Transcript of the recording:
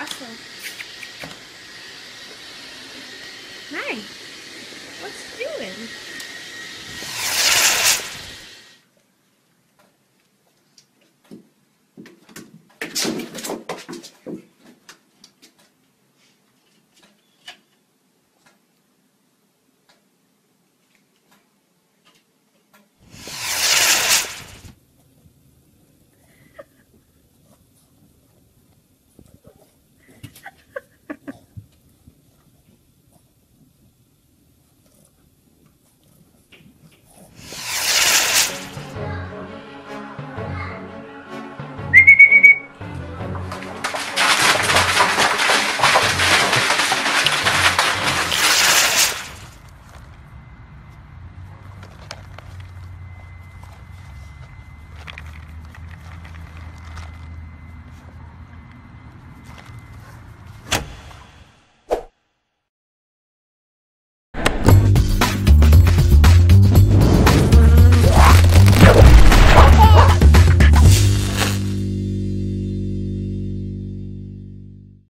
Awesome. Hi. What's doing?